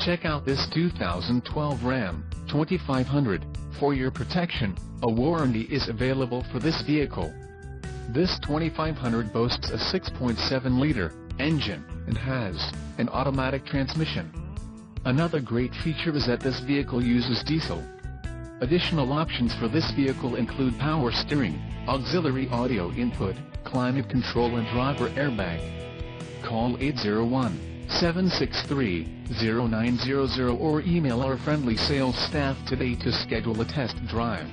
Check out this 2012 Ram 2500. For your protection, a warranty is available for this vehicle. This 2500 boasts a 6.7-liter engine and has an automatic transmission. Another great feature is that this vehicle uses diesel. Additional options for this vehicle include power steering, auxiliary audio input, climate control and driver airbag. Call 801-763-0900 or email our friendly sales staff today to schedule a test drive.